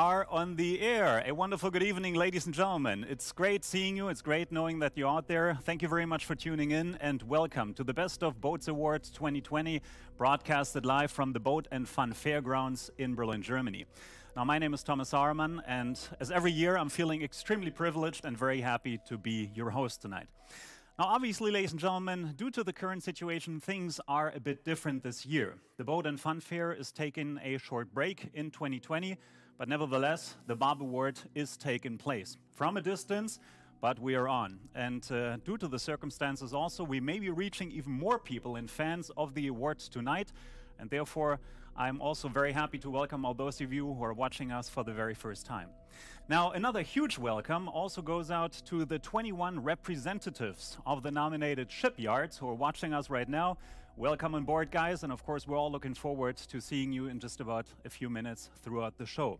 Are on the air. A wonderful good evening, ladies and gentlemen. It's great seeing you. It's great knowing that you're out there. Thank you very much for tuning in and welcome to the Best of Boats Awards 2020, broadcasted live from the Boat and Fun Fairgrounds in Berlin, Germany. Now, my name is Thomas Sauermann, and as every year, I'm feeling extremely privileged and very happy to be your host tonight. Now, obviously, ladies and gentlemen, due to the current situation, things are a bit different this year. The Boat and Fun Fair is taking a short break in 2020, but nevertheless, the Bob Award is taking place from a distance, but we are on. And uh, due to the circumstances also, we may be reaching even more people and fans of the awards tonight, and therefore, I'm also very happy to welcome all those of you who are watching us for the very first time. Now, another huge welcome also goes out to the 21 representatives of the nominated shipyards who are watching us right now. Welcome on board, guys, and of course, we're all looking forward to seeing you in just about a few minutes throughout the show.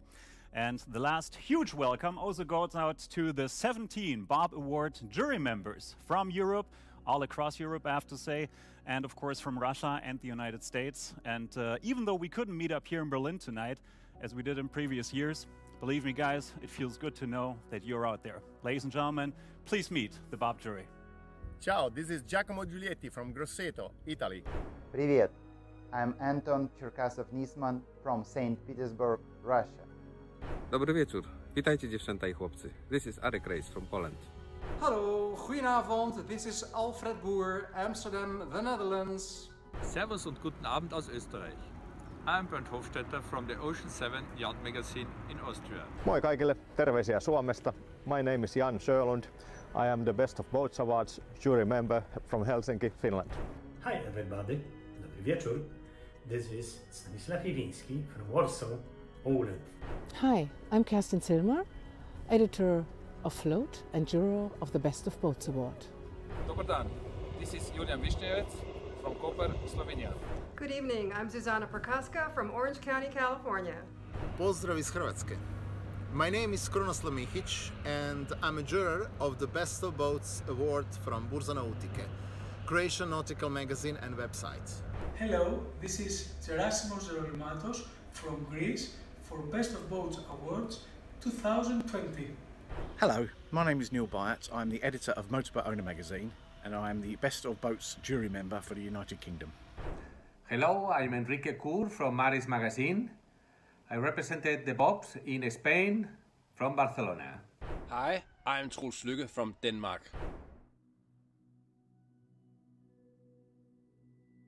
And the last huge welcome also goes out to the 17 Bob Award jury members from Europe, all across Europe, I have to say, and of course from Russia and the United States. And uh, even though we couldn't meet up here in Berlin tonight, as we did in previous years, believe me, guys, it feels good to know that you're out there. Ladies and gentlemen, please meet the Bob jury. Ciao, this is Giacomo Giulietti from Grosseto, Italy. Привет, I'm Anton Cherkasov-Nisman from St. Petersburg, Russia. Dobry wieczór. Witajcie dziewczęta i chłopcy. This is Arek Reis from Poland. Hallo, goedenavond. This is Alfred Boer, Amsterdam, the Netherlands. Servus und guten Abend aus Österreich. I'm Bernd Hofstetter from the Ocean 7 Yacht Magazine in Austria. Moi kaikille, terveisiä Suomesta. My name is Jan Sörlund. I am the Best of Boats Awards jury member from Helsinki, Finland. Hi everybody, dobry wieczór. This is Stanisław Iwiński from Warsaw, Poland. Hi, I'm Kerstin Silmar, editor of Float and juror of the Best of Boats Award. Dobar dan. This is Julian Wisniewicz from Koper, Slovenia. Good evening. I'm Zuzana Prokaska from Orange County, California. Pozdrav iz Hrvatske. My name is Krunoslav Mihic and I'm a juror of the Best of Boats Award from Burza Nautike, Croatian nautical magazine and website. Hello, this is Gerasimos Zerolimatos from Greece for Best of Boats Awards 2020. Hello, my name is Neil Byatt. I'm the editor of Motorboat Owner magazine and I am the Best of Boats jury member for the United Kingdom. Hello, I'm Enrique Cour from Maris Magazine. I represented the Bobs in Spain from Barcelona. Hi, I'm Truls Lykke from Denmark.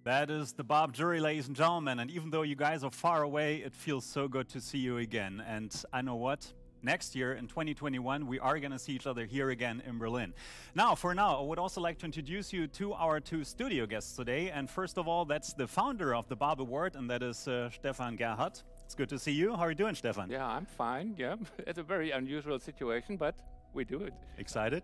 That is the Bob jury, ladies and gentlemen. And even though you guys are far away, it feels so good to see you again. And I know what? Next year, in 2021, we are going to see each other here again in Berlin. Now, for now, I would also like to introduce you to our two studio guests today. And first of all, that's the founder of the Bob Award, and that is uh, Stefan Gerhardt. It's good to see you. How are you doing, Stefan? Yeah, I'm fine. Yeah, it's a very unusual situation, but we do it. Excited?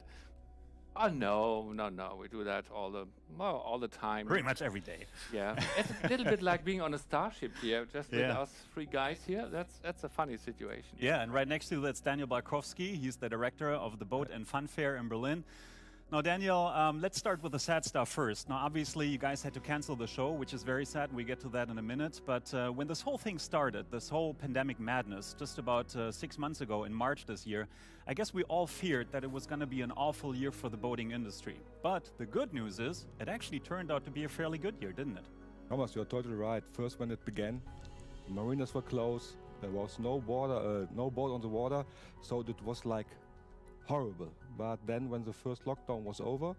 Oh no, no, no! We do that all the well, all the time. Pretty much every day. Yeah, it's a little bit like being on a starship here, just Yeah. with us three guys here. That's that's a funny situation. Yeah, and right next to you, that's Daniel Barkowski. He's the director of the Boat and Fun Fair in Berlin. Now, Daniel, um, let's start with the sad stuff first. Now, obviously, you guys had to cancel the show, which is very sad. We get to that in a minute. But uh, when this whole thing started, this whole pandemic madness, just about uh, six months ago in March this year, I guess we all feared that it was going to be an awful year for the boating industry. But the good news is, it actually turned out to be a fairly good year, didn't it? Thomas, you're totally right. First, when it began, marinas were closed. There was no water, uh, no boat on the water, so it was like horrible. But then, when the first lockdown was over,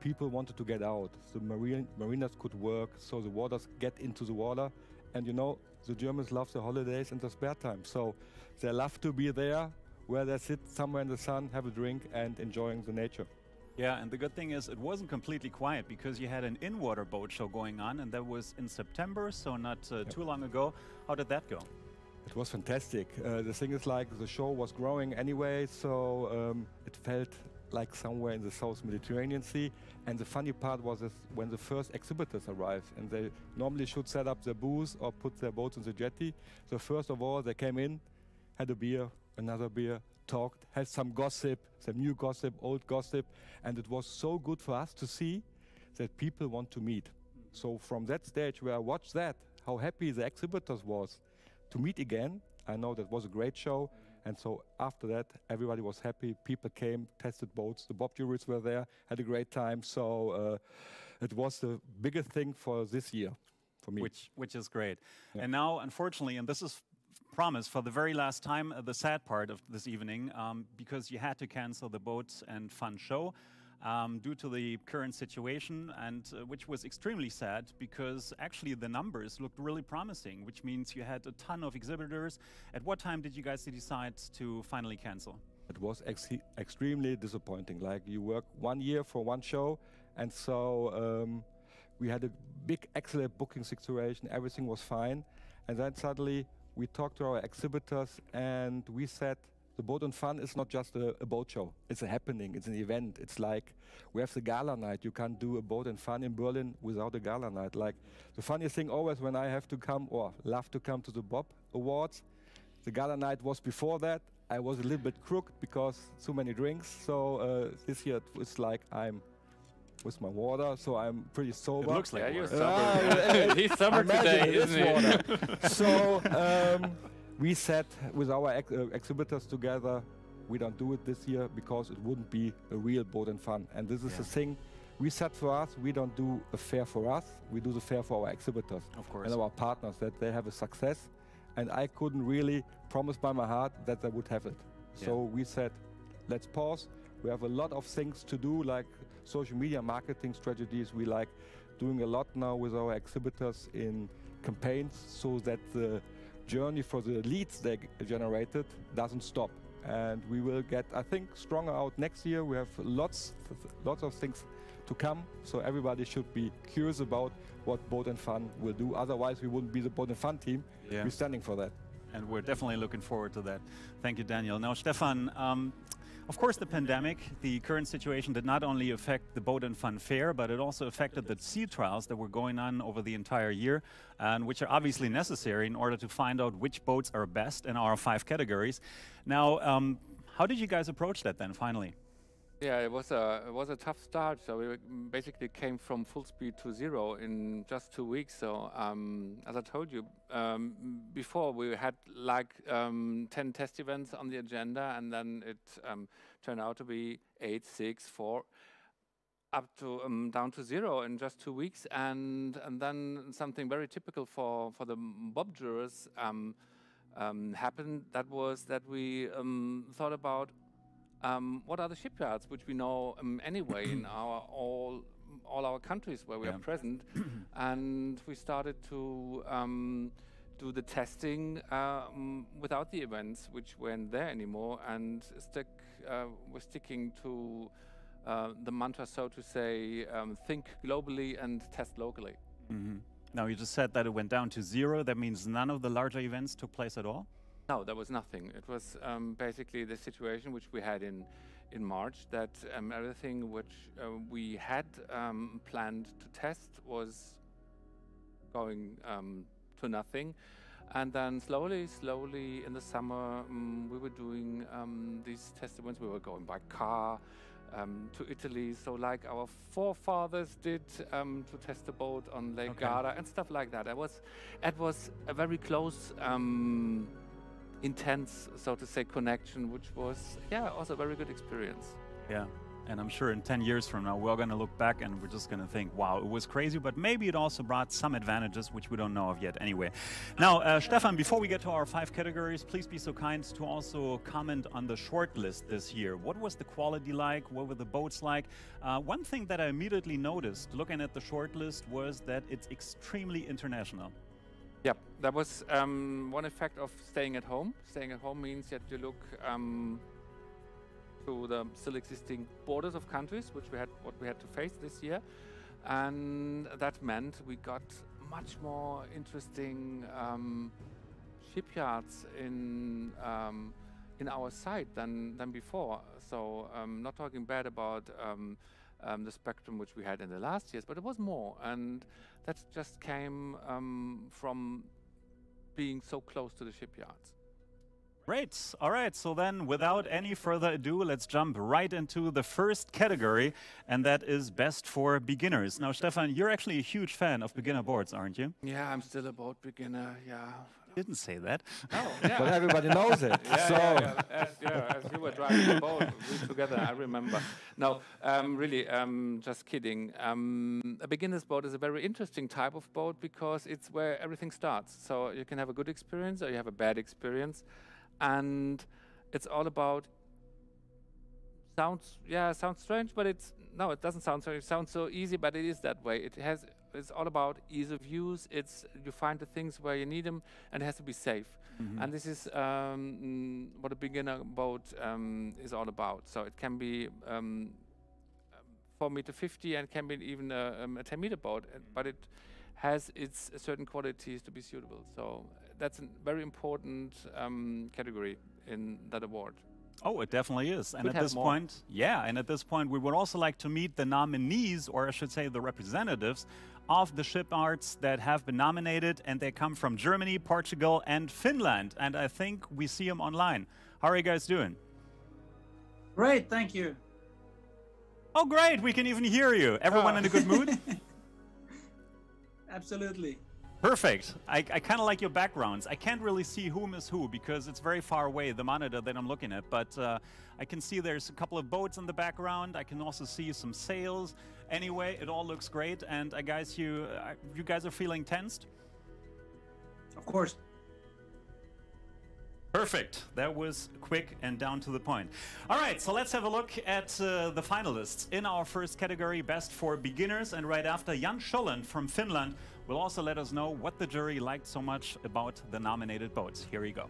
people wanted to get out. The marine, marinas could work, so the waters get into the water. And you know, the Germans love their holidays and their spare time, so they love to be there where they sit somewhere in the sun, have a drink, and enjoying the nature. Yeah, and the good thing is it wasn't completely quiet because you had an in-water boat show going on, and that was in September, so not uh, too long ago. How did that go? It was fantastic. Uh, the thing is, like, the show was growing anyway, so um, it felt like somewhere in the South Mediterranean Sea. And the funny part was when the first exhibitors arrived, and they normally should set up their booths or put their boats on the jetty. So first of all, they came in, had a beer, another beer, talked, had some gossip, some new gossip, old gossip, and it was so good for us to see that people want to meet. So from that stage where I watched that, how happy the exhibitors was to meet again I know that was a great show. And so after that, everybody was happy. People came, tested boats. The Bob juries were there, had a great time. So uh, it was the biggest thing for this year for me. Which, which is great. Yeah. And now, unfortunately, and this is promise for the very last time, uh, the sad part of this evening, um, because you had to cancel the boats and fun show um, due to the current situation, and uh, which was extremely sad because actually the numbers looked really promising, which means you had a ton of exhibitors. At what time did you guys decide to finally cancel? It was ex extremely disappointing. Like you work one year for one show, and so um, we had a big, excellent booking situation. Everything was fine, and then suddenly we talked to our exhibitors and we said the Boat and Fun is not just a, a, boat show. It's a happening. It's an event. It's like we have the gala night. You can't do a Boat and Fun in Berlin without a gala night. Like the funniest thing always when I have to come or love to come to the Bob Awards, the gala night was before that. I was a little bit crooked because too many drinks. So uh, this year it was like I'm with my water, so I'm pretty sober. It looks like yeah, you're sober. Uh, He's sober today, isn't he? so um, we said with our ex uh, exhibitors together, we don't do it this year because it wouldn't be a real boat and fun. And this is yeah. the thing we said for us, we don't do a fair for us, we do the fair for our exhibitors of course. and our partners that they have a success. And I couldn't really promise by my heart that they would have it. Yeah. So we said, let's pause. We have a lot of things to do, like social media marketing strategies. We like doing a lot now with our exhibitors in campaigns so that the journey for the leads they generated doesn't stop. And we will get, I think, stronger out next year. We have lots, lots of things to come. So everybody should be curious about what Boat and Fun will do. Otherwise, we wouldn't be the Boat and Fun team. Yeah. We're standing for that. And we're definitely looking forward to that. Thank you, Daniel. Now, Stefan, um, of course, the pandemic, the current situation did not only affect the Boat and Fun Fair, but it also affected the sea trials that were going on over the entire year, and which are obviously necessary in order to find out which boats are best in our five categories. Now, um, how did you guys approach that then, finally? Yeah, it was a it was a tough start. So we basically came from full speed to zero in just two weeks. So um, as I told you um, before, we had like um, ten test events on the agenda, and then it um, turned out to be eight, six, four, up to um, down to zero in just two weeks. And and then something very typical for for the Bob jurors um, happened. That was that we thought about um, what are the shipyards which we know um, anyway in our all all our countries where we yeah. are present, and we started to um, do the testing um, without the events which weren't there anymore, and stick uh, we're sticking to uh, the mantra, so to say, um, think globally and test locally. Mm -hmm. Now you just said that it went down to zero. That means none of the larger events took place at all. No, there was nothing. It was um, basically the situation which we had in in March that um, everything which uh, we had um, planned to test was going um, to nothing. And then slowly, slowly in the summer, um, we were doing um, these test events. We were going by car um, to Italy, so like our forefathers did um, to test the boat on Lake okay. Garda and stuff like that. It was, it was a very close um, intense, so to say, connection, which was, yeah, also a very good experience. Yeah. And I'm sure in 10 years from now, we're going to look back and we're just going to think, wow, it was crazy, but maybe it also brought some advantages, which we don't know of yet anyway. Now, uh, Stefan, before we get to our five categories, please be so kind to also comment on the short list this year. What was the quality like? What were the boats like? Uh, one thing that I immediately noticed looking at the short list was that it's extremely international. Yeah, that was um, one effect of staying at home. Staying at home means that you look um, to the still existing borders of countries, which we had, what we had to face this year, and that meant we got much more interesting um, shipyards in um, in our site than than before. So, um, not talking bad about um, the spectrum which we had in the last years, but it was more and that just came um, from being so close to the shipyards. Great. All right. So then, without any further ado, let's jump right into the first category, and that is best for beginners. Now, Stefan, you're actually a huge fan of beginner boards, aren't you? Yeah, I'm still a boat beginner. Yeah. Didn't say that. No, yeah. but everybody knows it. Yeah, so. yeah, yeah. As, yeah, as you were driving the boat we together, I remember. No, um, really, um, just kidding. Um, a beginner's boat is a very interesting type of boat because it's where everything starts. So you can have a good experience or you have a bad experience, and it's all about. Sounds yeah, sounds strange, but it's no, it doesn't sound so. It sounds so easy, but it is that way. It has it's all about ease of use. It's you find the things where you need them, and it has to be safe. Mhm. And this is um, mm, what a beginner boat um, is all about. So it can be um, four meter fifty, and can be even a, um, a ten meter boat, but it has its certain qualities to be suitable. So that's a very important um, category in that award. Oh, it definitely is. And Could at this more. point, yeah, and at this point, we would also like to meet the nominees, or I should say the representatives, of the ship arts that have been nominated, and they come from Germany, Portugal, and Finland. And I think we see them online. How are you guys doing? Great, thank you. Oh, great! We can even hear you. Everyone Oh. in a good mood? Absolutely. Perfect. I, I kind of like your backgrounds. I can't really see whom is who because it's very far away, the monitor that I'm looking at. But uh, I can see there's a couple of boats in the background. I can also see some sails. Anyway, it all looks great. And I guess you, uh, you guys are feeling tensed? Of course. Perfect. That was quick and down to the point. All right, so let's have a look at uh, the finalists in our first category, Best for Beginners. And right after, Jan Scholland from Finland will also let us know what the jury liked so much about the nominated boats. Here we go.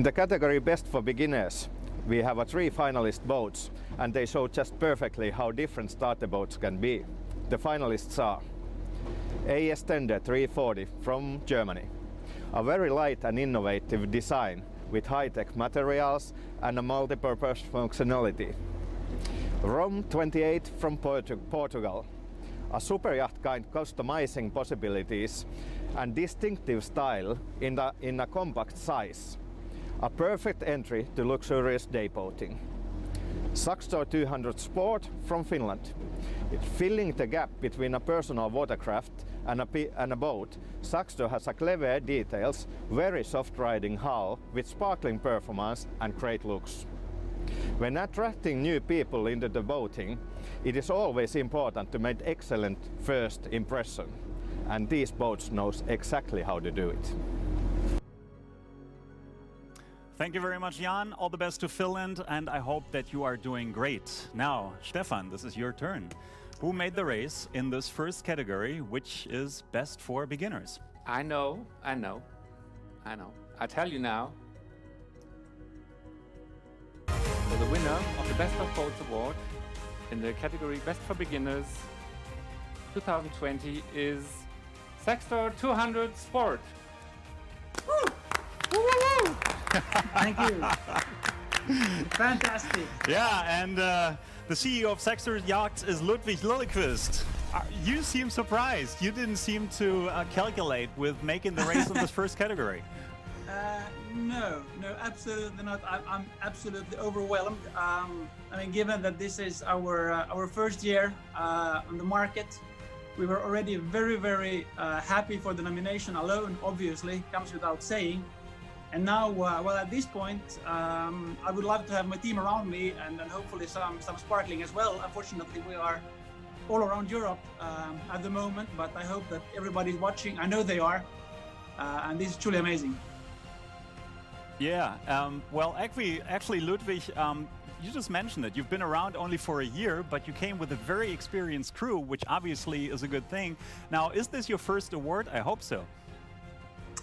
In the category Best for Beginners, we have a three finalist boats and they show just perfectly how different starter boats can be. The finalists are AS Tender 340 from Germany, a very light and innovative design with high-tech materials and a multi-purpose functionality. Rom 28 from Portu- Portugal, a super yacht kind customizing possibilities and distinctive style in, the, in a compact size. A perfect entry to luxurious day boating. Saxdor 200 Sport from Finland. It's filling the gap between a personal watercraft and a, and a boat. Saxdor has a clever details, very soft riding hull with sparkling performance and great looks. When attracting new people into the boating, it is always important to make excellent first impression. And these boats knows exactly how to do it. Thank you very much, Jan. All the best to Finland, and I hope that you are doing great. Now, Stefan, this is your turn. Who made the race in this first category, which is best for beginners? I know, I know, I know. I tell you now. So the winner of the Best of Boats Award in the category Best for Beginners 2020 is Saxdor 200 Sport. Thank you. Fantastic. Yeah, and uh, the CEO of Saxdor Yachts is Ludwig Lillequist. Uh, You seem surprised. You didn't seem to uh, calculate with making the race in this first category. Uh, no, no, absolutely not. I'm, I'm absolutely overwhelmed. Um, I mean, given that this is our uh, our first year uh, on the market, we were already very, very uh, happy for the nomination alone. Obviously, comes without saying. And now, uh, well, at this point, um, I would love to have my team around me and, and hopefully some some sparkling as well. Unfortunately, we are all around Europe um, at the moment, but I hope that everybody's watching. I know they are, uh, and this is truly amazing. Yeah. Um, well, actually, actually, Ludwig, um, you just mentioned it. You've been around only for a year, but you came with a very experienced crew, which obviously is a good thing. Now, is this your first award? I hope so.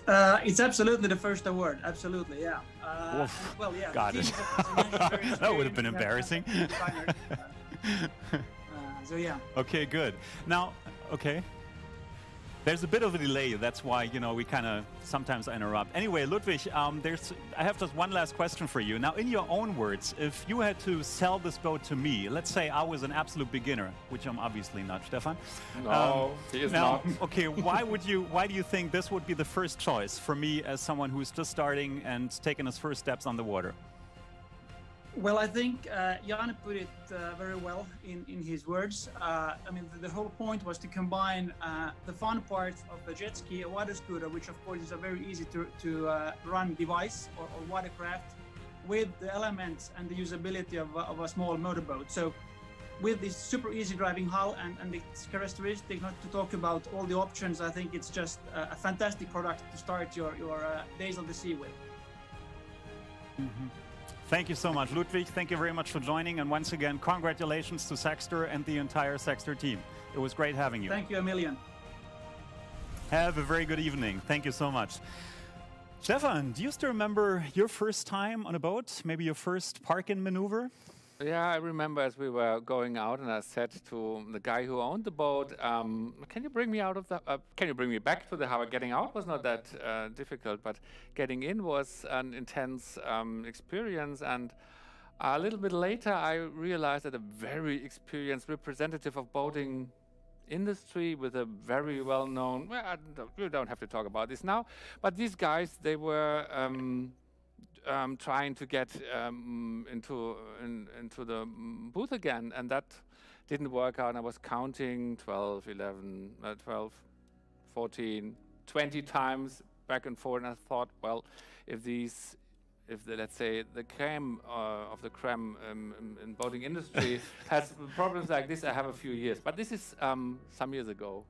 Uh, it's absolutely the first award. Absolutely, yeah. Uh, Oof, well, yeah. got it. is, as I mentioned, very That would have been embarrassing. have fantastic designers. Uh, so yeah. Okay, good. Now, okay. There's a bit of a delay. That's why you know we kind of sometimes interrupt. Anyway, Ludwig, um, there's I have just one last question for you. Now, in your own words, if you had to sell this boat to me, let's say I was an absolute beginner, which I'm obviously not, Stefan. No, he is now, not. okay, why would you? Why do you think this would be the first choice for me as someone who's just starting and taking his first steps on the water? Well, I think uh, Jan put it uh, very well in, in his words. Uh, I mean, the, the whole point was to combine uh, the fun part of a jet ski, a water scooter, which of course is a very easy to, to uh, run device or, or watercraft, with the elements and the usability of, a- of a small motorboat. So, with this super easy driving hull and, and its characteristics, not to talk about all the options, I think it's just a, a fantastic product to start your, your uh, days on the sea with. Thank you so much, Ludwig. Thank you very much for joining. And once again, congratulations to Saxdor and the entire Saxdor team. It was great having you. Thank you a million. Have a very good evening. Thank you so much. Stefan, do you still remember your first time on a boat? Maybe your first park-in maneuver? Yeah, I remember as we were going out, and I said to the guy who owned the boat, um, "Can you bring me out of the? Uh, can you bring me back to the harbor? Getting out was not that uh, difficult, but getting in was an intense um, experience." And a little bit later, I realized that a very experienced representative of boating industry with a very well-known. Well, don't, we don't have to talk about this now, but these guys, they were. Um, um, trying to get um, into in, into the booth again, and that didn't work out. And I was counting 12, 11, uh, 12, 14, 20 times back and forth, and I thought, well, if these if the, let's say the creme uh, of the creme um, in- in boating industry has problems like this, I have a few years. But this is um, some years ago.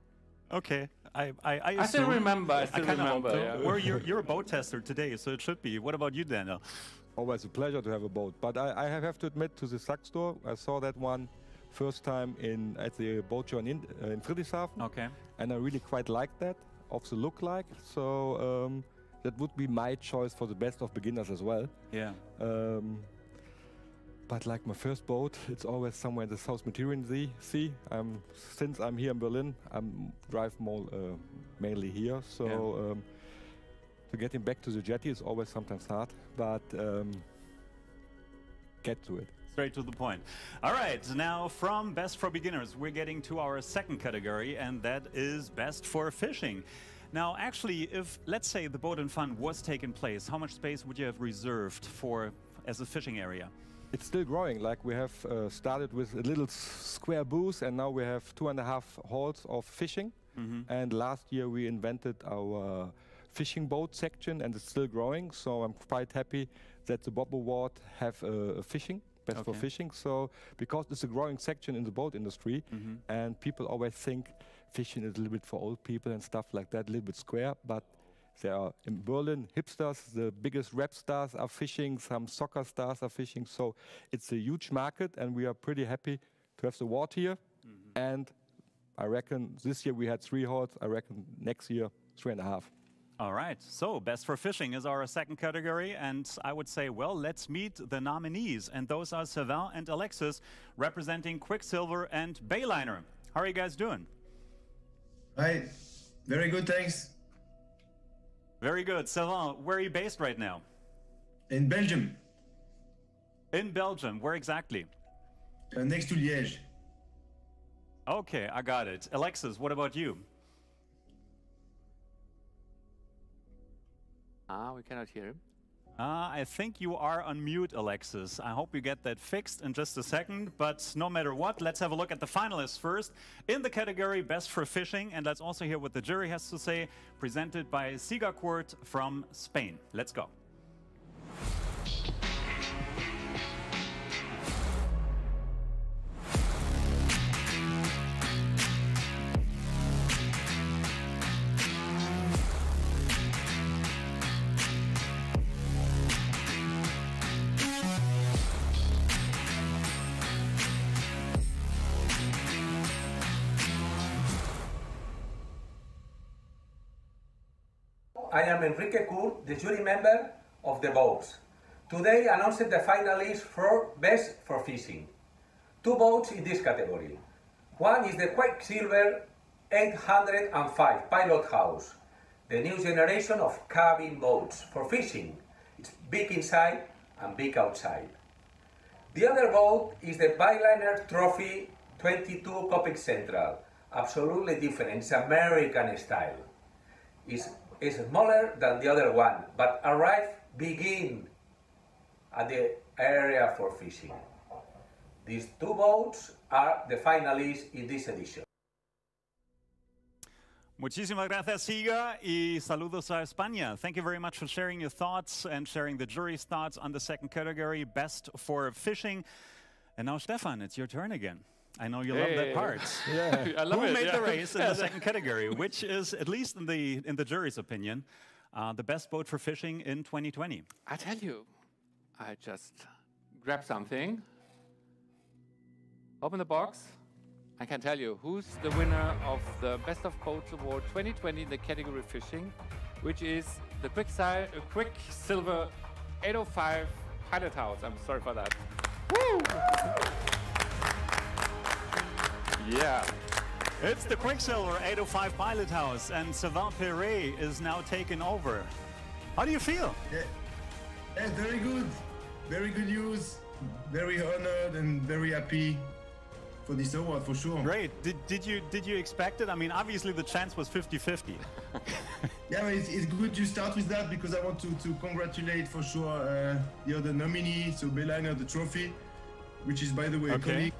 Okay, I I, I, I still remember, I still kinda remember, hope yeah. Well, you're, you're a boat tester today, so it should be. What about you, Daniel? Always a pleasure to have a boat. But I, I have to admit to the Saxdor, I saw that one first time in at the boat show in, Ind- uh, in Friedrichshafen. Okay. And I really quite liked that, of the look like. So um, that would be my choice for the best of beginners as well. Yeah. Um, but like my first boat, it's always somewhere in the South Mediterranean Sea. Sea. Um, since I'm here in Berlin, I drive more uh, mainly here. So Yeah. um, to getting back to the jetty is always sometimes hard, but um, get to it. Straight to the point. All right, now from Best for Beginners, we're getting to our second category, and that is Best for Fishing. Now, actually, if let's say the boat and fun was taking place, how much space would you have reserved for as a fishing area? It's still growing. Like we have uh, started with a little square booth, and now we have two and a half halls of fishing. Mhm. And last year we invented our fishing boat section, and it's still growing. So I'm quite happy that the Bob Award have uh, a fishing best for fishing. So because it's a growing section in the boat industry, Mhm. and people always think fishing is a little bit for old people and stuff like that, a little bit square, but. There are in Berlin hipsters, the biggest rap stars are fishing, some soccer stars are fishing. So it's a huge market, and we are pretty happy to have the award here. Mm-hmm. And I reckon this year we had three halls. I reckon next year three and a half. All right, so Best for Fishing is our second category, and I would say, well, let's meet the nominees. And those are Sylvain and Alexis, representing Quicksilver and Bayliner. How are you guys doing? Hi, very good, thanks. Very good. Sylvain, where are you based right now? In Belgium, In Belgium. Where exactly? uh, next to Liège. Okay, I got it. Alexis, what about you? Ah, we cannot hear him. Uh, I think you are on mute, Alexis. I hope you get that fixed in just a second. But no matter what, let's have a look at the finalists first in the category Best for Fishing. And let's also hear what the jury has to say, presented by Sigacort from Spain. Let's go. Am Enrique Kur, the jury member of the boats. Today announced the finalists for Best for Fishing. Two boats in this category. One is the Quicksilver 805 Pilot House, the new generation of cabin boats for fishing. It's big inside and big outside. The other boat is the Bayliner Trophy 22 Copic Central, absolutely different. It's American style. It's, it's smaller than the other one, but arrive begin at the area for fishing. These two boats are the finalists in this edition. Muchísimas gracias, Siga, y saludos a España. Thank you very much for sharing your thoughts and sharing the jury's thoughts on the second category, best for fishing. And now, Stefan, it's your turn again. I know you love that part. Yeah. I love Who it, made the race in Yeah, the the- second category, which is, at least in the in the jury's opinion, uh, the best boat for fishing in 2020? I tell you, I just grab something, open the box. I can tell you who's the winner of the Best of Boats Award 2020 in the category fishing, which is the Quicksilver, Quicksilver 805 Pilot House. I'm sorry for that. Yeah. It's the Quicksilver 805 Pilot House, and Sylvain Perret is now taken over. How do you feel? Yeah. Yeah, very good. Very good news. Very honored and very happy for this award for sure. Great. Did, did you did you expect it? I mean, obviously the chance was 50-50. Yeah, it's, it's good to start with that because I want to, to congratulate for sure uh, the other nominee, so Bayliner the trophy, which is by the way a Okay.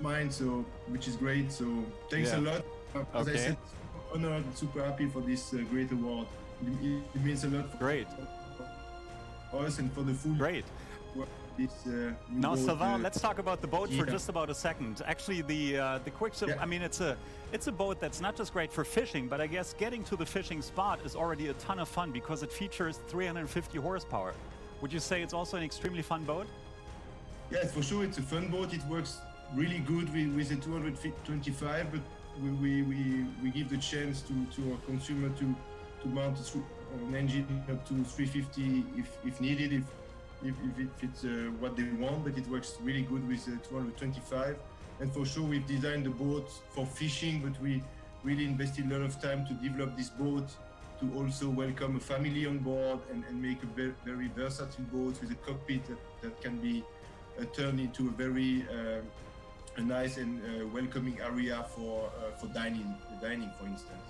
Mine, so which is great. So thanks Yeah. a lot. As I Okay. said, super honored, super happy for this uh, great award. It, it- means a lot for Great. us and for the full Great. This uh, Now, boat, Sylvain, uh, let's talk about the boat for just about a second. Actually, the uh, the Quicksilver. I mean, it's a it's a boat that's not just great for fishing, but I guess getting to the fishing spot is already a ton of fun because it features 350 horsepower. Would you say it's also an extremely fun boat? Yes, for sure, it's a fun boat. It works really good with, with a 225, but we, we, we, we give the chance to, to our consumer to, to mount an engine up to 350 if, if needed, if, if, if it fits uh, what they want, but it works really good with a 225. And for sure, we've designed the boat for fishing, but we really invested a lot of time to develop this boat to also welcome a family on board and, and make a very, very versatile boat with a cockpit that, that can be uh, turned into a very uh, a nice and uh, welcoming area for uh, for dining, dining, for instance.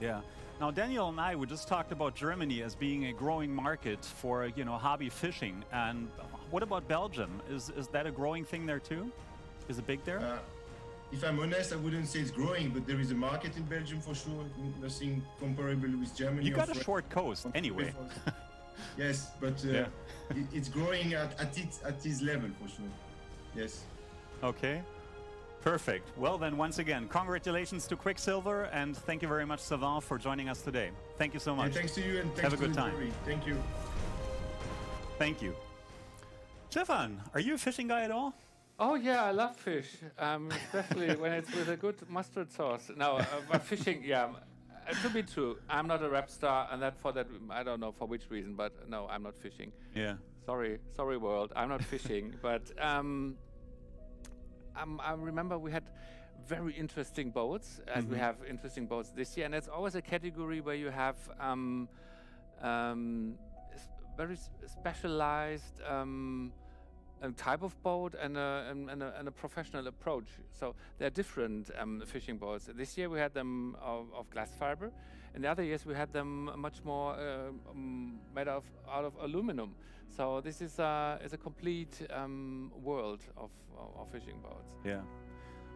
Yeah. Now, Daniel and I, we just talked about Germany as being a growing market for, you know, hobby fishing. And what about Belgium? Is, is that a growing thing there too? Is it big there? Uh, if I'm honest, I wouldn't say it's growing, but there is a market in Belgium for sure. Nothing comparable with Germany. you got a short coast anyway. yes, but uh, Yeah. it, it's growing at at its at its level for sure. Yes. Okay. Perfect. Well, then, once again, congratulations to Quicksilver, and thank you very much, Sylvain, for joining us today. Thank you so Yeah, much. thanks to you and thanks Have a to good the time. jury. Thank you. Thank you. Stefan, are you a fishing guy at all? Oh yeah, I love fish, um, especially when it's with a good mustard sauce. No, uh, but fishing, yeah. uh, To be true, I'm not a rap star, and that for that I don't know for which reason, but no, I'm not fishing. Yeah. Sorry, sorry, world, I'm not fishing. but um, um, I remember we had very interesting boats, as we Mhm. have interesting boats this year, and it's always a category where you have um, um, very specialized. Um, a type of boat and a, and, and a, and a professional approach. So they're different um, fishing boats. This year we had them of, of glass fiber, and the other years we had them much more uh, um, made of out of aluminum. So this is a is a complete um, world of, of, of fishing boats. Yeah.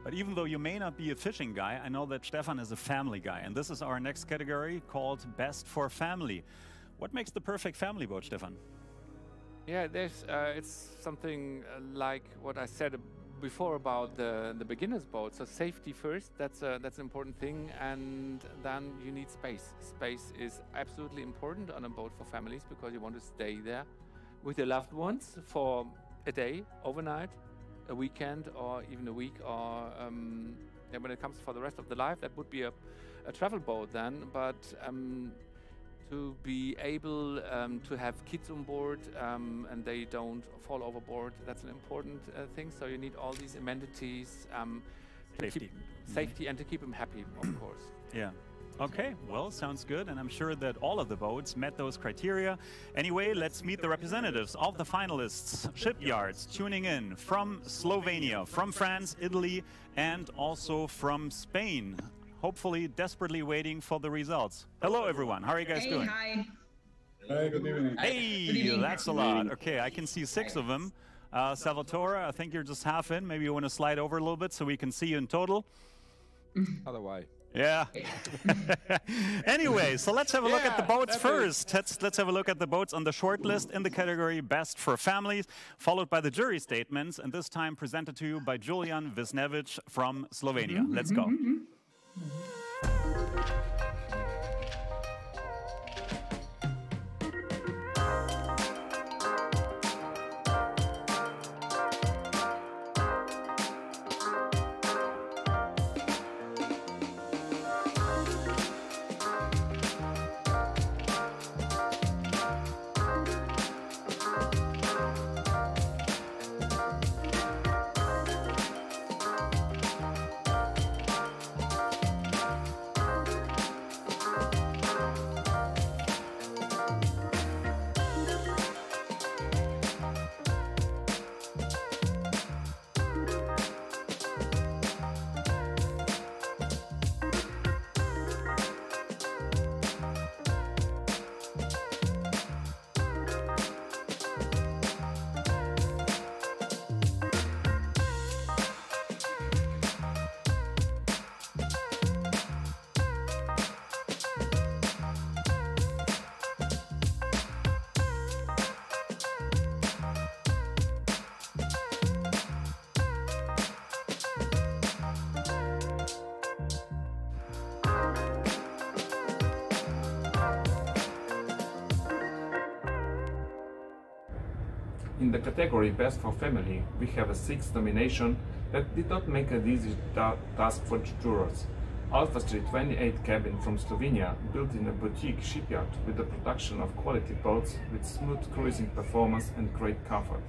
But even though you may not be a fishing guy, I know that Stefan is a family guy, and this is our next category called Best for Family. What makes the perfect family boat, Stefan? Yeah, there's uh, it's something uh, like what I said before about the the beginner's boat. So safety first. That's a, that's an important thing, and then you need space. Space is absolutely important on a boat for families because you want to stay there with your loved ones for a day, overnight, a weekend, or even a week, or um, when it comes for the rest of the life, that would be a, a travel boat then. But um, to be able um, to have kids on board um, and they don't fall overboard. That's an important uh, thing. So you need all these amenities, um, Safety. keep safety, and to keep them happy, of course. Yeah. Okay, well, sounds good, and I'm sure that all of the boats met those criteria. Anyway, let's meet the representatives of the finalists. Shipyards tuning in from Slovenia, from France, Italy, and also from Spain. Hopefully, desperately waiting for the results. Hello, everyone. How are you guys hey, doing? hi. Hey, good evening. Hey, Good evening. that's a lot. Okay, I can see six of them. Uh, Salvatore, I think you're just half in. Maybe you want to slide over a little bit so we can see you in total. Otherwise. Yeah. anyway, so let's have a look at the boats that is- first. Let's let's have a look at the boats on the short list in the category Best for Families, followed by the jury statements, and this time presented to you by Julian Visnevich from Slovenia. Let's go. Mm-hmm, mm-hmm, mm-hmm. In category Best for Family, we have a sixth nomination that did not make an easy ta- task for jurors. Alfastreet 28 cabin from Slovenia, built in a boutique shipyard with the production of quality boats with smooth cruising performance and great comfort.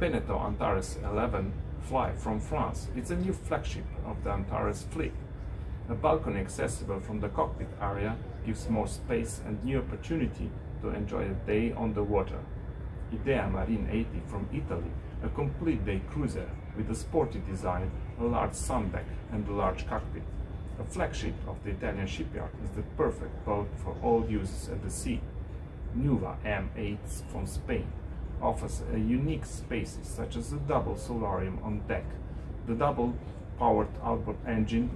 Beneteau Antares 11 Fly from France. It's a new flagship of the Antares fleet. A balcony accessible from the cockpit area gives more space and new opportunity to enjoy a day on the water. Idea Marine 80 from Italy, a complete day cruiser with a sporty design, a large sundeck and a large cockpit. A flagship of the Italian shipyard is the perfect boat for all uses at the sea. Nuva M8 from Spain offers a unique spaces such as a double solarium on deck, the double powered outboard engine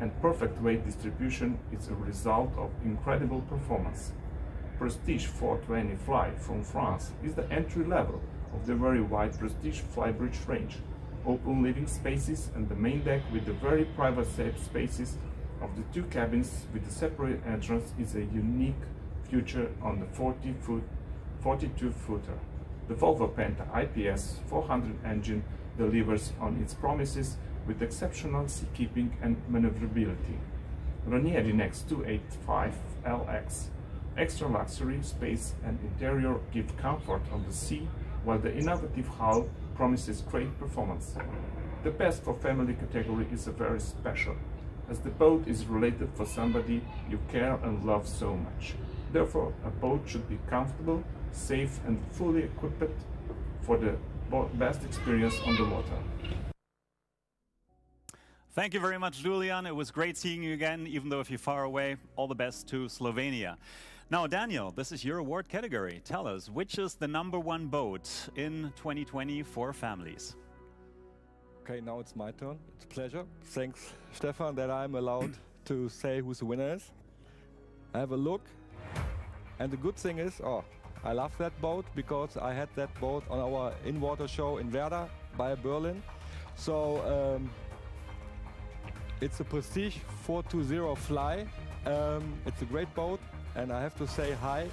and perfect weight distribution is a result of incredible performance. Prestige 420 Fly from France is the entry level of the very wide Prestige Flybridge range. Open living spaces and the main deck with the very private safe spaces of the two cabins with the separate entrance is a unique feature on the 40 foot 42 footer. The Volvo Penta IPS 400 engine delivers on its promises with exceptional seakeeping and maneuverability. Ranieri Next 285 LX Extra luxury, space and interior give comfort on the sea, while the innovative hull promises great performance. The best for family category is a very special, as the boat is related for somebody you care and love so much. Therefore, a boat should be comfortable, safe and fully equipped for the best experience on the water. Thank you very much, Julian. It was great seeing you again, even though if you're far away. All the best to Slovenia. Now, Daniel, this is your award category. Tell us, which is the number one boat in 2020 for families? Okay, now it's my turn. It's a pleasure. Thanks, Stefan, that I'm allowed to say who's the winner is. I have a look, and the good thing is, oh, I love that boat because I had that boat on our in-water show in Werder by Berlin. So um, it's a Prestige 420 Fly. Um, it's a great boat, and I have to say hi.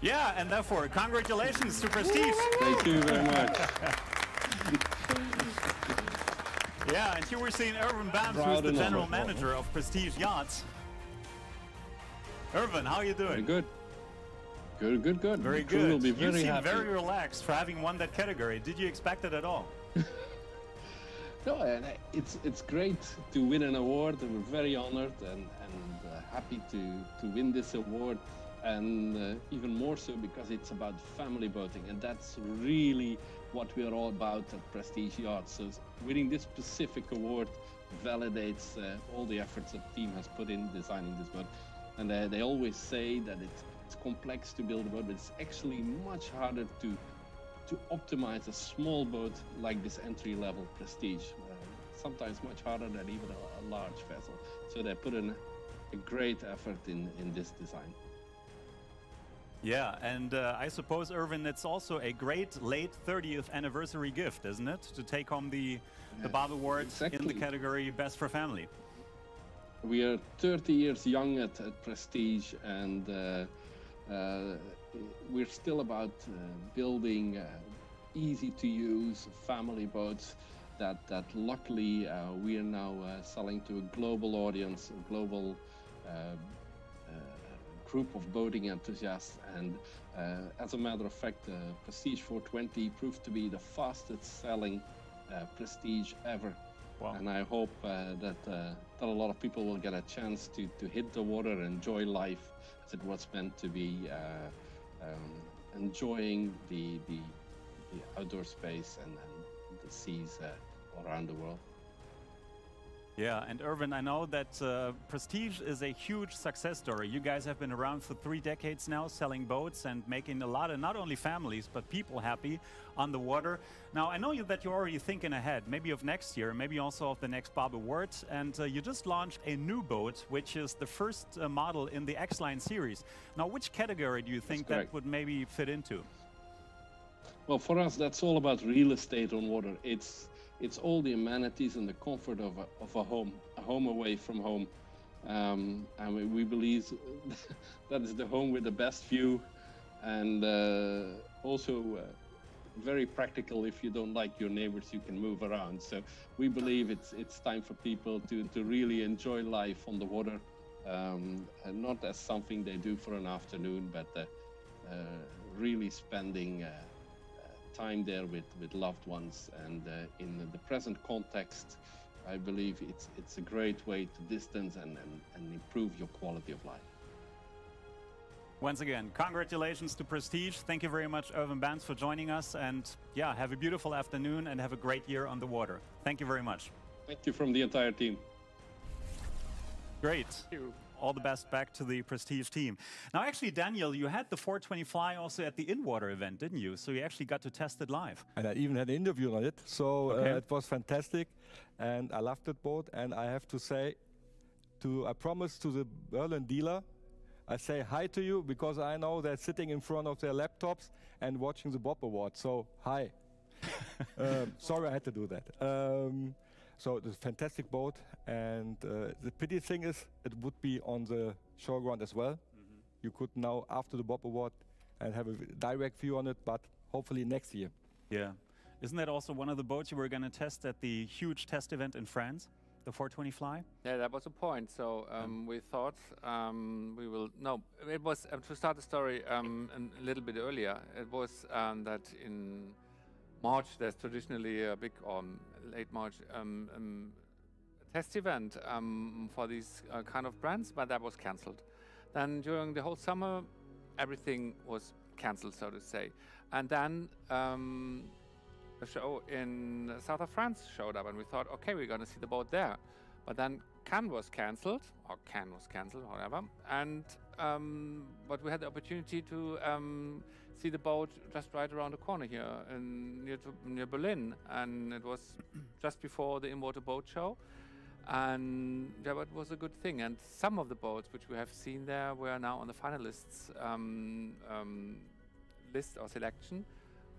Yeah, and therefore, congratulations to Prestige. Thank you very much. yeah, and here we're seeing Erwin Bamps, who's the general honored. manager of Prestige Yachts. Erwin, how are you doing? Very good. Good, good, good. Very the good. will be you seem happy. very relaxed for having won that category. Did you expect it at all? No, and it's it's great to win an award. and We're very honored and and uh, happy to to win this award, and uh, even more so because it's about family boating, and that's really what we are all about at Prestige Yachts. So winning this specific award validates uh, all the efforts that the team has put in designing this boat, and uh, they always say that it's it's complex to build a boat, but it's actually much harder to to optimize a small boat like this entry level prestige. Uh, sometimes much harder than even a, a large vessel. So they put in a great effort in, in this design. Yeah, and uh, I suppose, Erwin, it's also a great late 30th anniversary gift, isn't it? To take home the, the Bob Awards in the category Best for Family. We are 30 years young at, at Prestige, and uh, uh, we're still about uh, building uh, easy to use family boats that, that luckily uh, we are now uh, selling to a global audience, a global group of boating enthusiasts. And uh, as a matter of fact, uh, Prestige 420 proved to be the fastest selling uh, Prestige ever. And I hope uh, that, uh, that a lot of people will get a chance to, to hit the water and enjoy life as it was meant to be, uh, um, enjoying the, the, the outdoor space and, and the seas uh, around the world. Yeah, and Erwin, I know that uh, Prestige is a huge success story. You guys have been around for three decades now, selling boats and making a lot of not only families but people happy on the water. Now, I know you, that you're already thinking ahead, maybe of next year, maybe also of the next Bob Awards, and uh, you just launched a new boat, which is the first uh, model in the X-Line series. Now, which category do you think that would maybe fit into? Well, for us, that's all about real estate on water. It's it's all the amenities and the comfort of a, of a home, a home away from home. Um, and we, we believe that is the home with the best view and uh, also uh, very practical. If you don't like your neighbors, you can move around. So we believe it's, it's time for people to, to really enjoy life on the water, um, and not as something they do for an afternoon, but uh, uh, really spending uh, time there with, with loved ones. And uh, in the present context, I believe it's, it's a great way to distance and, and, and improve your quality of life. Once again, congratulations to Prestige. Thank you very much, Erwin Bamps, for joining us. And yeah, have a beautiful afternoon and have a great year on the water. Thank you very much. Thank you from the entire team. Great. All the best back to the Prestige team. Now, actually, Daniel, you had the 420 Fly also at the in-water event, didn't you? So you actually got to test it live. And I even had an interview on it, so Okay. uh, it was fantastic, and I loved that boat. And I have to say, to I promised to the Berlin dealer, I say hi to you because I know they're sitting in front of their laptops and watching the Bob Award. So hi. um, sorry, I had to do that. Um, so it's a fantastic boat, and uh, the pity thing is it would be on the showground as well. You could now after the Bob Award and have a direct view on it, but hopefully next year. Yeah. Isn't that also one of the boats you were going to test at the huge test event in France, the 420 Fly? Yeah, that was the point. So um, we thought um, we will. No, it was um, to start the story um, a little bit earlier. It was um, that in March there's traditionally a big or um, late March um, um, test event um, for these uh, kind of brands, but that was cancelled. Then during the whole summer, everything was cancelled, so to say. And then um, a show in south of France showed up, and we thought, okay, we're going to see the boat there. But then Cannes was cancelled, or Cannes was cancelled, whatever. And um, but we had the opportunity to um, see the boat just right around the corner here, in, near to, near Berlin, and it was just before the in-water boat show. And yeah, it was a good thing. And some of the boats which we have seen there were now on the finalists um, um, list or selection.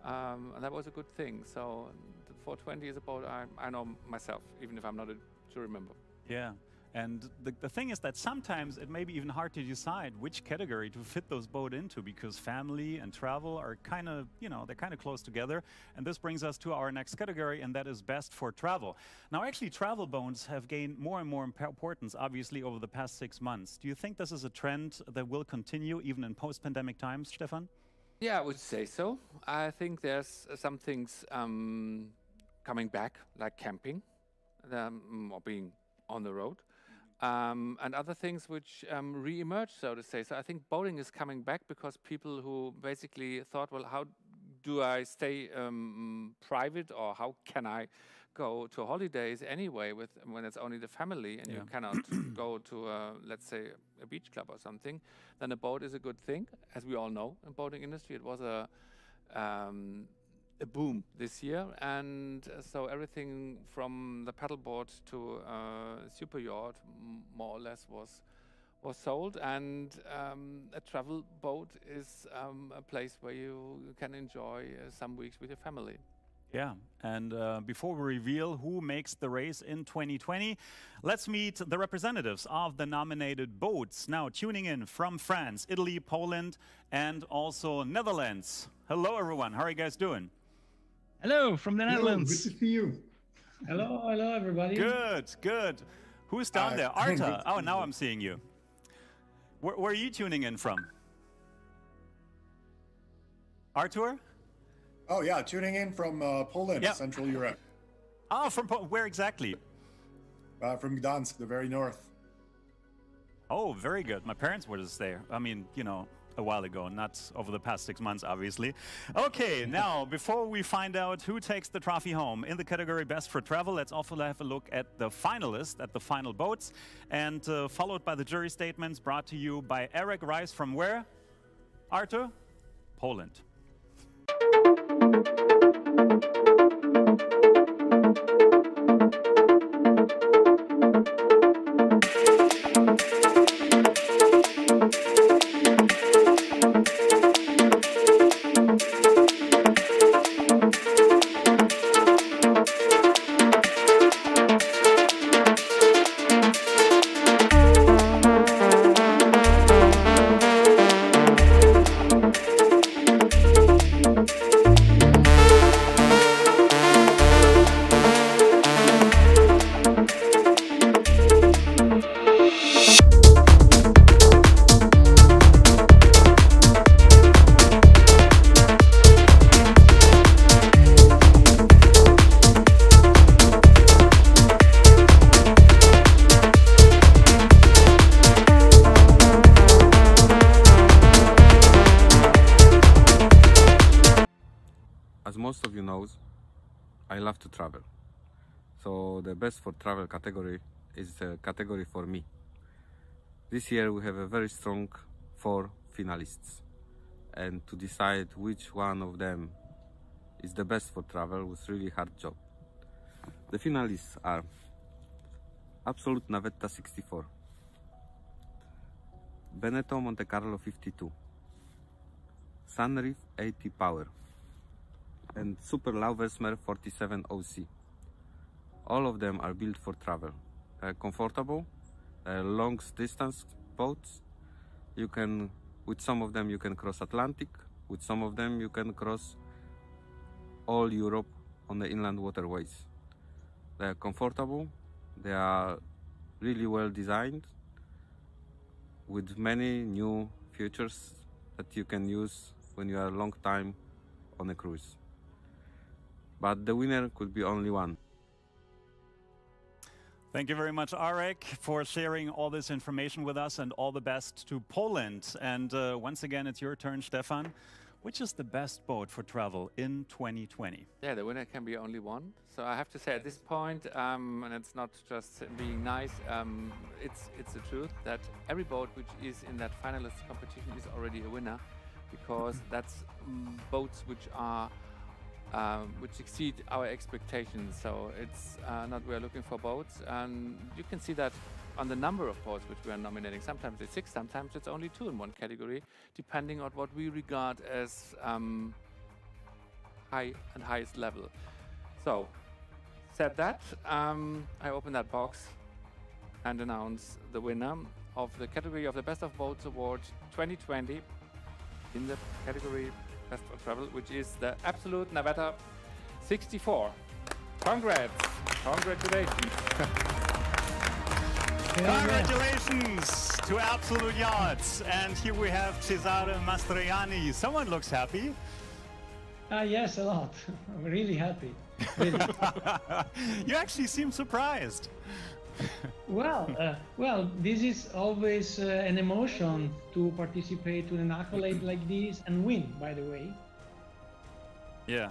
Um, and that was a good thing. So the 420 is a boat I, I know myself, even if I'm not a jury member. Yeah. And the, the thing is that sometimes it may be even hard to decide which category to fit those boat into because family and travel are kind of, you know, they're kind of close together. And this brings us to our next category, and that is best for travel. Now, actually, travel boats have gained more and more importance, obviously, over the past six months. Do you think this is a trend that will continue even in post pandemic times, Stefan? Yeah, I would say so. I think there's some things um, coming back, like camping um, or being on the road um, and other things which um, re-emerge, so to say. So I think boating is coming back because people who basically thought, well, how do I stay um, private or how can I go to holidays anyway with when it's only the family and yeah. you cannot go to a, let's say a beach club or something then a boat is a good thing as we all know in boating industry it was a um, a boom this year, and uh, so everything from the paddleboard to uh, super yacht, more or less, was was sold. And um, a travel boat is um, a place where you can enjoy uh, some weeks with your family. Yeah, and uh, before we reveal who makes the race in 2020, let's meet the representatives of the nominated boats. Now, tuning in from France, Italy, Poland, and also Netherlands. Hello, everyone. How are you guys doing? Hello from the Netherlands. Hello, good to see you. Hello, hello, everybody. Good, good. Who's down uh, there? Arta. oh, now I'm seeing you. Where, where, are you tuning in from? Artur? Oh, yeah, tuning in from uh, Poland, yep. Central Europe. Oh, from po where exactly? Uh, from Gdansk, the very north. Oh, very good. My parents were just there. I mean, you know, a while ago, not over the past six months, obviously. Okay, now, before we find out who takes the trophy home in the category Best for Travel, let's also have a look at the finalists, at the final boats, and uh, followed by the jury statements brought to you by Eric Rice from where? Artur? Poland. This year we have a very strong four finalists and to decide which one of them is the best for travel was really hard job. The finalists are Absolute Navetta 64, Beneteau Monte Carlo 52, Sunreef 80 Power, and Super Lauwersmeer 47 OC. All of them are built for travel. They're comfortable, they're long distance boats. You can, with some of them you can cross Atlantic, with some of them you can cross all Europe on the inland waterways. They're comfortable, they are really well designed with many new features that you can use when you are a long time on a cruise but the winner could be only one. Thank you very much, Arek, for sharing all this information with us and all the best to Poland. And uh, once again, it's your turn, Stefan. Which is the best boat for travel in 2020? Yeah, the winner can be only one. So I have to say at this point, um, and it's not just being nice, um, it's, it's the truth that every boat which is in that finalist competition is already a winner because that's um, boats which are um, which exceed our expectations. So it's uh, not we are looking for boats, and you can see that on the number of boats which we are nominating. Sometimes it's six, sometimes it's only two in one category, depending on what we regard as um, high and highest level. So, said that, um, I open that box. and announce the winner of the category of the Best of Boats Award 2020 in the category Best of Travel, which is the Absolute Navetta 64. Congrats! Congratulations! Congratulations to Absolute Yachts. And here we have Cesare Mastroianni. Someone looks happy. Ah, yes, a lot. I'm really happy. Really. you actually seem surprised. well, uh, well, this is always uh, an emotion to participate to an accolade like this and win. By the way. Yeah.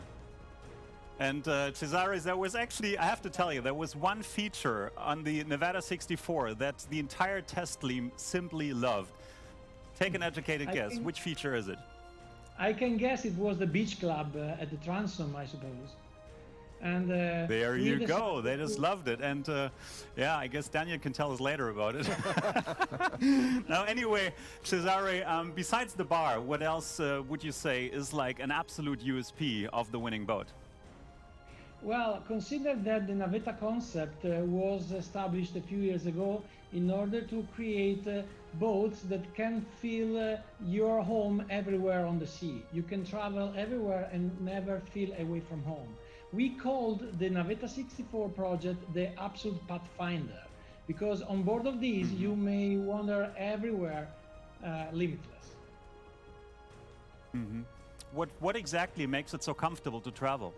And uh, Cesare, there was actually, I have to tell you, there was one feature on the Navetta 64 that the entire test team simply loved. Take an educated I guess. Which feature is it? I can guess it was the beach club uh, at the transom, I suppose. And uh, there you go. They just loved it, and uh, yeah, I guess Daniel can tell us later about it. now, anyway, Cesare, um, besides the bar, what else uh, would you say is like an absolute USP of the winning boat? Well, consider that the Navetta concept uh, was established a few years ago in order to create uh, boats that can feel uh, your home everywhere on the sea. You can travel everywhere and never feel away from home. We called the Navetta 64 project the Absolute Pathfinder because on board of these mm-hmm. you may wander everywhere uh, limitless. Mm-hmm. What, what exactly makes it so comfortable to travel?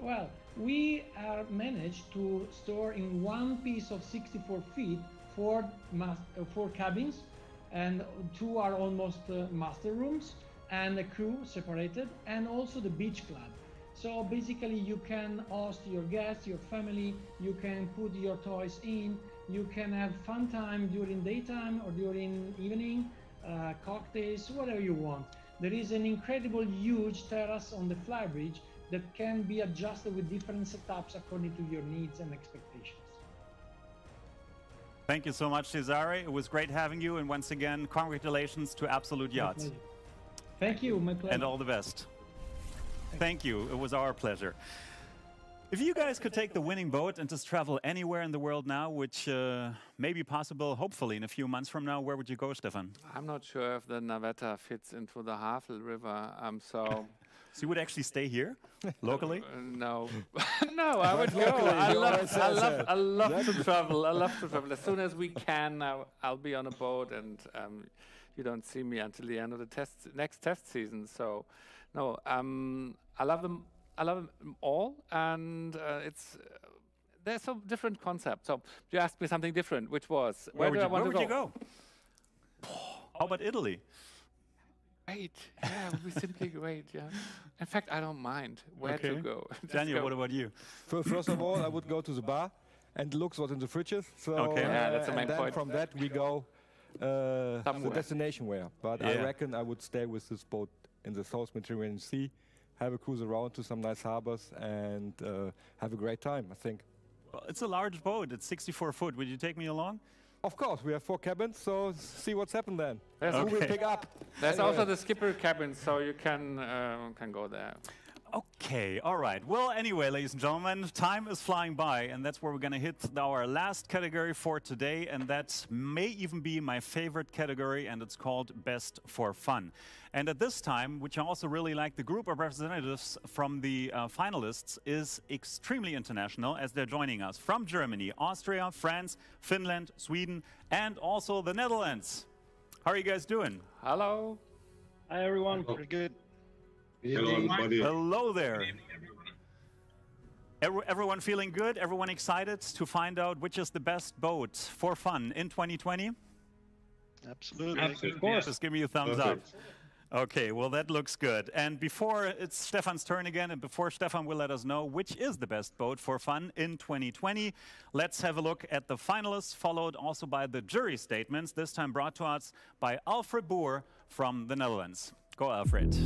Well, we are managed to store in one piece of 64 feet four, uh, four cabins and two are almost uh, master rooms and a crew separated and also the beach club so basically you can host your guests, your family, you can put your toys in, you can have fun time during daytime or during evening, uh, cocktails, whatever you want. There is an incredible huge terrace on the flybridge that can be adjusted with different setups according to your needs and expectations. Thank you so much, Cesare. It was great having you. And once again, congratulations to Absolute Yachts. Thank you. My pleasure. And all the best. Thank you. It was our pleasure. If you guys could take the winning boat and just travel anywhere in the world now, which uh, may be possible, hopefully, in a few months from now, where would you go, Stefan? I'm not sure if the Navetta fits into the Havel River. Um, so. so you would actually stay here, locally? Uh, no, no, I would go. I love, I love, I love to travel. I love to travel. As soon as we can, I'll, I'll be on a boat, and um, you don't see me until the end of the test, next test season. So. No, um, I love them. I love them all, and uh, it's uh, they're so different concepts. So you asked me something different, which was where, where do I want where to would go? you go? How about Italy? Great. Yeah, it would be simply great. Yeah. In fact, I don't mind where okay. to go. Daniel, go. what about you? First of all, I would go to the bar and look what's in the fridges. So okay. yeah, that's the main and then point. from that we go uh, the destination where. But yeah. I reckon I would stay with this boat in the South Mediterranean Sea, have a cruise around to some nice harbors, and uh, have a great time, I think. Well, it's a large boat. It's 64 foot. Would you take me along? Of course, we have four cabins, so see what's happened then. There's Who will pick up? There's anyway. also the skipper cabin, so you can uh, can go there. Okay, all right. Well, anyway, ladies and gentlemen, time is flying by, and that's where we're going to hit our last category for today, and that may even be my favorite category, and it's called Best for Fun. And at this time, which I also really like, the group of representatives from the uh, finalists is extremely international as they're joining us from Germany, Austria, France, Finland, Sweden, and also the Netherlands. How are you guys doing? Hello. Hi, everyone. Pretty good. Hello, everybody. Hello there. Every, everyone feeling good? Everyone excited to find out which is the best boat for fun in 2020? Absolutely. Absolutely. Of course. Just give me a thumbs Perfect. up. Okay, well, that looks good. And before it's Stefan's turn again, and before Stefan will let us know which is the best boat for fun in 2020, let's have a look at the finalists, followed also by the jury statements, this time brought to us by Alfred Boer from the Netherlands. Go, Alfred.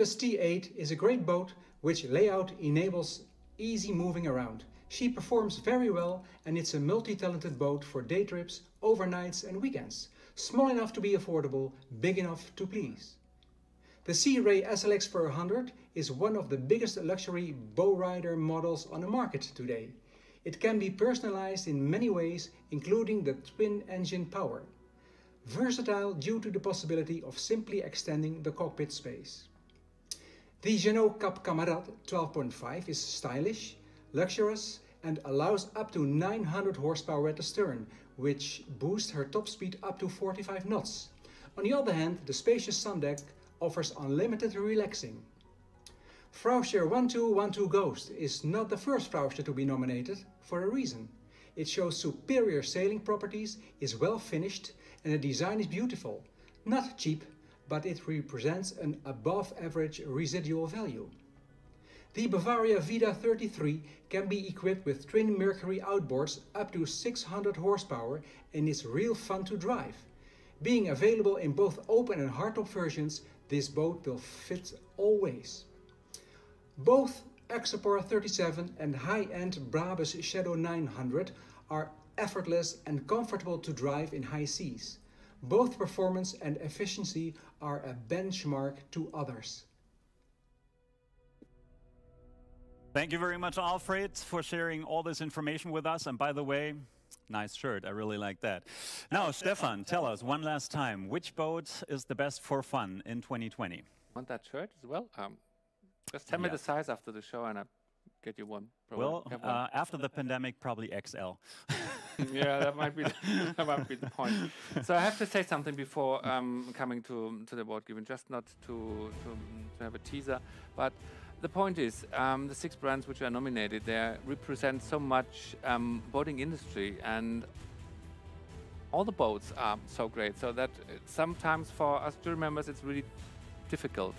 Nimbus T8 is a great boat which layout enables easy moving around. She performs very well and it's a multi-talented boat for day trips, overnights and weekends. Small enough to be affordable, big enough to please. The Sea Ray SLX 400 is one of the biggest luxury bowrider models on the market today. It can be personalized in many ways, including the twin engine power. Versatile due to the possibility of simply extending the cockpit space. The Jeanneau Cap Camarat 12.5 is stylish, luxurious and allows up to 900 horsepower at the stern, which boosts her top speed up to 45 knots. On the other hand, the spacious sun deck offers unlimited relaxing. Frauscher 1212 Ghost is not the first Frauscher to be nominated, for a reason. It shows superior sailing properties, is well finished, and the design is beautiful. Not cheap, but it represents an above average residual value. The Bavaria Vida 33 can be equipped with twin Mercury outboards up to 600 horsepower and is real fun to drive. Being available in both open and hardtop versions, this boat will fit always. Both Axopar 37 and high-end Brabus Shadow 900 are effortless and comfortable to drive in high seas. Both performance and efficiency are a benchmark to others. Thank you very much, Alfred, for sharing all this information with us. And by the way, nice shirt. I really like that. Now, Stefan, tell us one last time, which boat is the best for fun in 2020? Want that shirt as well? Um, just tell me the size after the show and I'll get you one. probably. Well, one. uh, after the pandemic, probably XL. yeah, that might be the, that might be the point. So I have to say something before um, coming to to the award given, just not to, to to have a teaser, but the point is um, the six brands which are nominated there represent so much um, boating industry and all the boats are so great. So that sometimes for us jury members it's really difficult,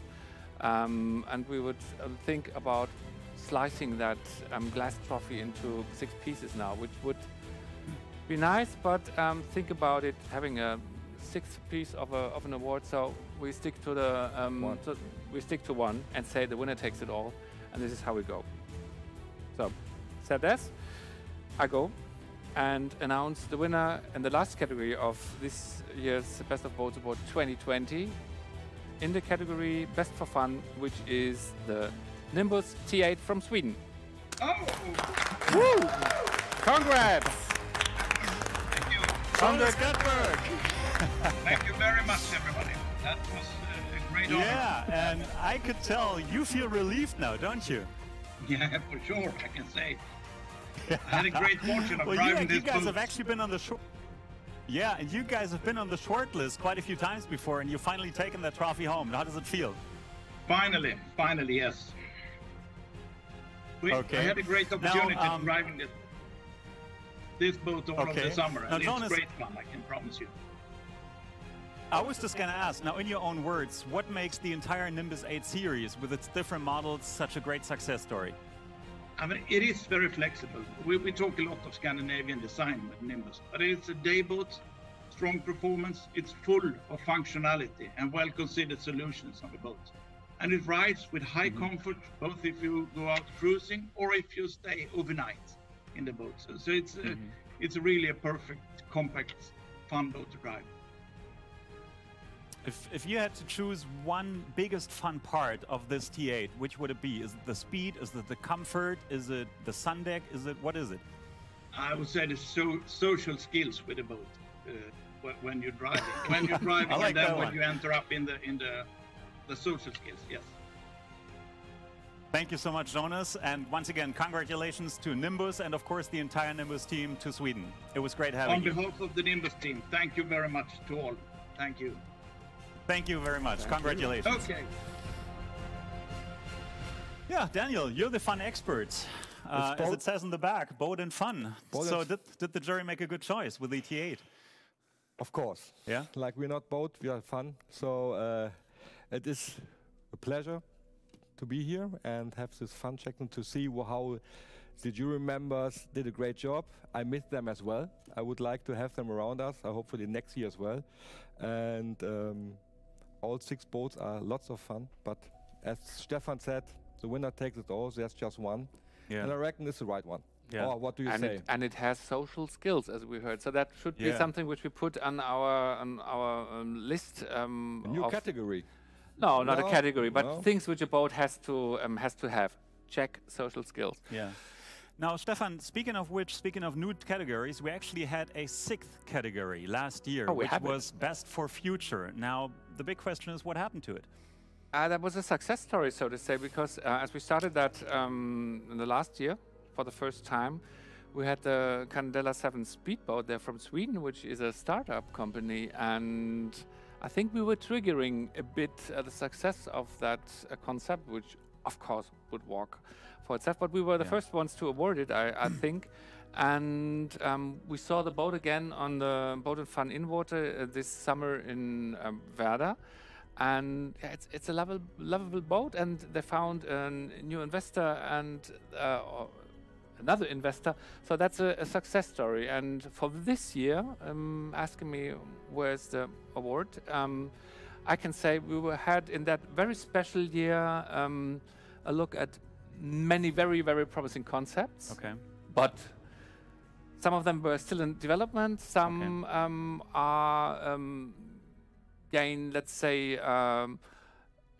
um, and we would uh, think about slicing that um, glass trophy into six pieces now, which would be nice, but um, think about it having a sixth piece of, a, of an award. So we stick to the um, to- we stick to one and say the winner takes it all, and this is how we go. So, said this, I go and announce the winner in the last category of this year's Best of Boats Award 2020 in the category Best for Fun, which is the Nimbus T8 from Sweden. Oh! Woo! Congrats! Anders Gutberg. Thank you very much, everybody. That was a great honor. Yeah, and I could tell you feel relieved now, don't you? Yeah, for sure, I can say. I had a great fortune of well, driving you, this you guys boat. have actually been on the short. Yeah, and you guys have been on the short list quite a few times before, and you've finally taken that trophy home. How does it feel? Finally, finally, yes. We, Okay. I had a great Now, opportunity um, of driving this, this boat all of Okay. the summer, Now, and Jonas- it's great fun, I can promise you. I was just going to ask, now in your own words, what makes the entire Nimbus 8 series with its different models such a great success story? I mean, it is very flexible. We, we talk a lot of Scandinavian design with Nimbus, but it's a day boat, strong performance. It's full of functionality and well-considered solutions on the boat. And it rides with high mm-hmm. comfort, both if you go out cruising or if you stay overnight in the boat. So, so it's a, it's really a perfect, compact, fun boat to drive. If, if you had to choose one biggest fun part of this T8, which would it be? Is it the speed? Is it the comfort? Is it the sun deck? Is it what is it? I would say the so, social skills with the boat uh, when you're driving. When you're driving, like and then when one. you enter up in the in the the social skills. Yes. Thank you so much, Jonas. And once again, congratulations to Nimbus and, of course, the entire Nimbus team to Sweden. It was great having On you. On behalf of the Nimbus team, thank you very much to all. Thank you. Thank you very much. Congratulations. Okay. Yeah, Daniel, you're the fun expert. Uh, as it says in the back, boat and fun. Boat so and- did, did the jury make a good choice with the T8? Of course. Yeah. Like we're not boat, we are fun. So uh, it is a pleasure to be here and have this fun check and to see how the jury members did a great job. I miss them as well. I would like to have them around us. Uh, hopefully next year as well. And um, all six boats are lots of fun, but as Stefan said, the winner takes it all. There's just one, Yeah. and I reckon it's the right one. Yeah. Or what do you and say? It, and it has social skills, as we heard. So that should be something which we put on our on our um, list. Um, A new of- category. No, not No, a category, but no. things which a boat has to um, has to have. Check social skills. Yeah. Now, Stefan, speaking of which, speaking of new categories, we actually had a sixth category last year, Oh, which have it. was Best for Future. Now, the big question is what happened to it? Uh, that was a success story, so to say, because uh, as we started that um, in the last year for the first time, we had the Candela 7 speedboat there from Sweden, which is a startup company, and I think we were triggering a bit uh, the success of that uh, concept, which of course would walk for itself. But we were the Yeah. first ones to award it, I, I think. And um, we saw the boat again on the Boat and Fun in Water uh, this summer in um, Werder and yeah, it's it's a lovable, lovable boat. And they found a new investor and uh, another investor. So that's a, a success story. And for this year, um, asking me where's the award, um, I can say we were had in that very special year um, a look at many very very promising concepts. Okay. But some of them were still in development. Some um, are um, gain, let's say, um,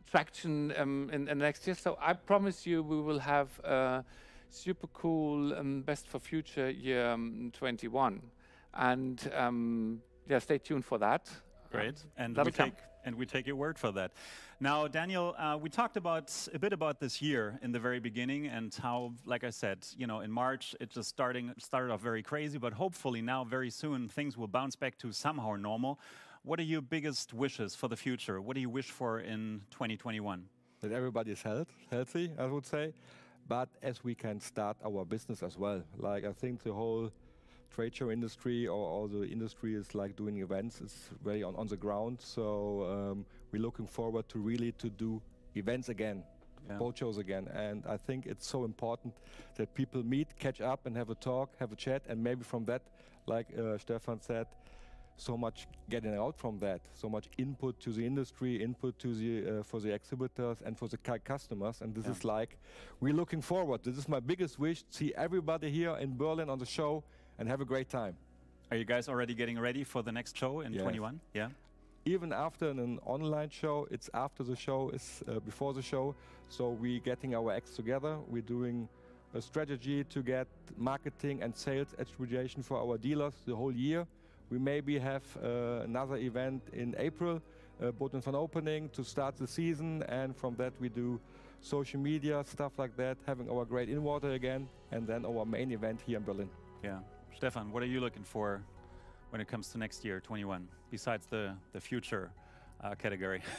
traction um, in, in the next year. So I promise you, we will have a super cool um, best for future year um, 21, and um, yeah, stay tuned for that. Great, and that'll we come. take and we take your word for that. Now, Daniel, uh, we talked about a bit about this year in the very beginning, and how, like I said, you know, in March it just starting started off very crazy, but hopefully now very soon things will bounce back to somehow normal. What are your biggest wishes for the future? What do you wish for in 2021? that everybody is health, healthy, I would say. But as we can start our business as well. Like I think the whole trade show industry or all the industry is like doing events is very on, on the ground. So um, we're looking forward to really to do events again, Yeah. boat shows again. And I think it's so important that people meet, catch up and have a talk, have a chat. And maybe from that, like uh, Stefan said, so much getting out from that, so much input to the industry, input to the uh, for the exhibitors and for the customers. And this Yeah. is like we're looking forward. This is my biggest wish: see everybody here in Berlin on the show and have a great time. Are you guys already getting ready for the next show in Yes. 21? Yeah. Even after an online show, it's after the show, it's uh, before the show. So we're getting our acts together. We're doing a strategy to get marketing and sales attribution for our dealers the whole year. We maybe have uh, another event in April, uh, Boat and Fun opening to start the season, and from that we do social media stuff like that, having our great in water again, and then our main event here in Berlin. Yeah. Stefan, what are you looking for when it comes to next year, 21, besides the, the future uh, category?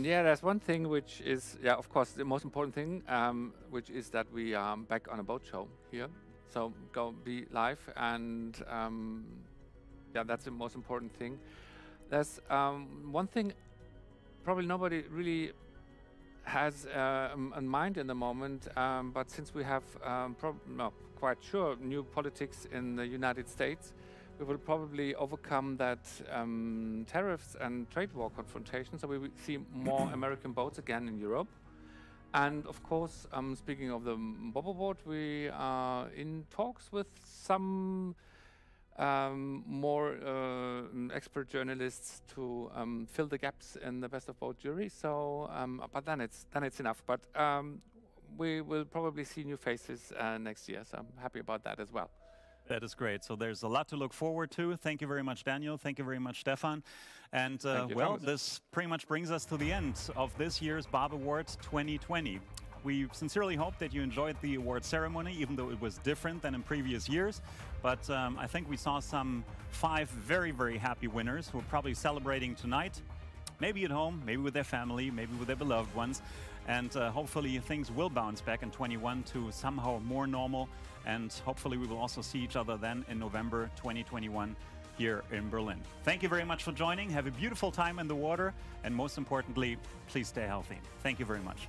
Yeah, there's one thing which is, yeah, of course, the most important thing, um, which is that we are back on a boat show here. So go be live, and um, yeah, that's the most important thing. There's um, one thing probably nobody really has uh, in mind in the moment, um, but since we have, um, no, quite sure, new politics in the United States, we will probably overcome that um, tariffs and trade war confrontation. So we will see more American boats again in Europe. And of course, um, speaking of the Bobo boat, we are in talks with some um, more uh, expert journalists to um, fill the gaps in the best of Boats jury. So, um, but then it's then it's enough. But um, we will probably see new faces uh, next year. So I'm happy about that as well. That is great. So there's a lot to look forward to. Thank you very much, Daniel. Thank you very much, Stefan. And uh, you, well, Thomas. this pretty much brings us to the end of this year's Bob Awards 2020. We sincerely hope that you enjoyed the award ceremony, even though it was different than in previous years. But um, I think we saw some five very, very happy winners who are probably celebrating tonight maybe at home, maybe with their family, maybe with their beloved ones. And uh, hopefully things will bounce back in 21 to somehow more normal. And hopefully we will also see each other then in November 2021 here in Berlin. Thank you very much for joining. Have a beautiful time in the water. And most importantly, please stay healthy. Thank you very much.